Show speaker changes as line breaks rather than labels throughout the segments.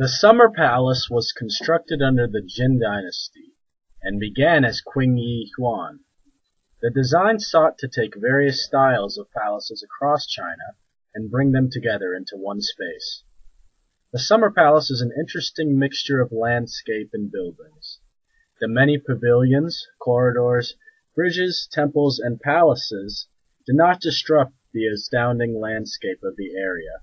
The Summer Palace was constructed under the Jin dynasty, and began as Qing Yuan. The design sought to take various styles of palaces across China and bring them together into one space. The Summer Palace is an interesting mixture of landscape and buildings. The many pavilions, corridors, bridges, temples, and palaces do not disrupt the astounding landscape of the area.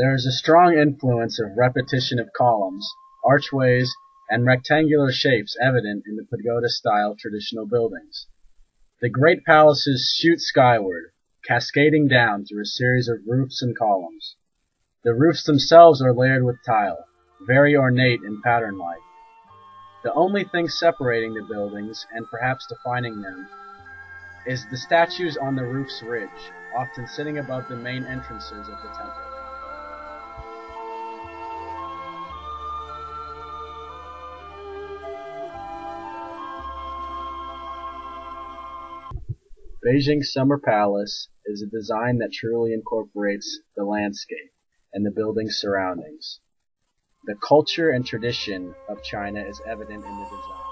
There is a strong influence of repetition of columns, archways, and rectangular shapes evident in the pagoda-style traditional buildings. The great palaces shoot skyward, cascading down through a series of roofs and columns. The roofs themselves are layered with tile, very ornate and pattern-like. The only thing separating the buildings, and perhaps defining them, is the statues on the roof's ridge, often sitting above the main entrances of the temple. Beijing Summer Palace is a design that truly incorporates the landscape and the building's surroundings. The culture and tradition of China is evident in the design.